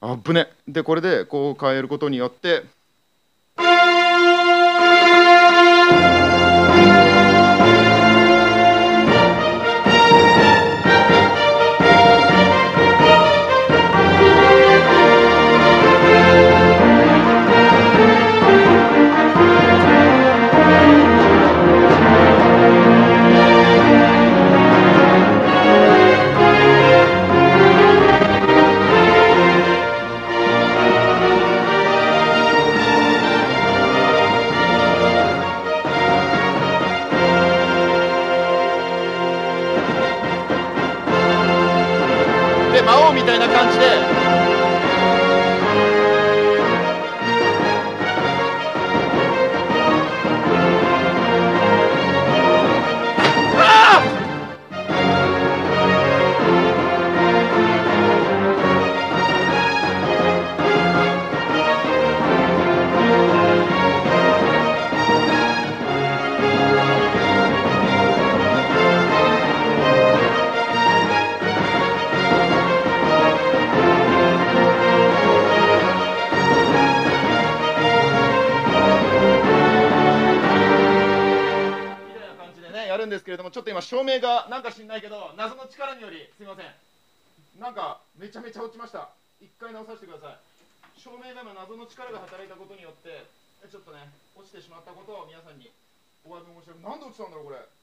あぶねでこれでこう変えることによってで魔王みたいな感じでるんですけれどもちょっと今照明がなんか知んないけど謎の力によりすみません。なんかめちゃめちゃ落ちました。一回直させてください。照明が今謎の力が働いたことによってちょっとね落ちてしまったことを皆さんにお詫び申し上げなんで落ちたんだろうこれ。